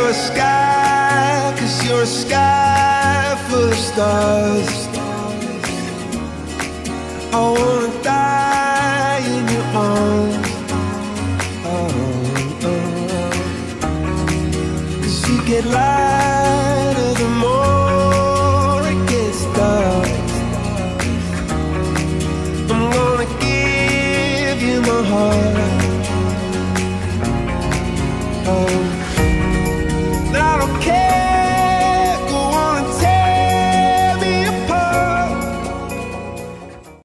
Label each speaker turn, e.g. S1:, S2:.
S1: You're a sky, cause you're a sky full of stars. I wanna die in your arms. Oh, oh. Cause you get lighter the more it gets dark. I'm gonna give you my heart.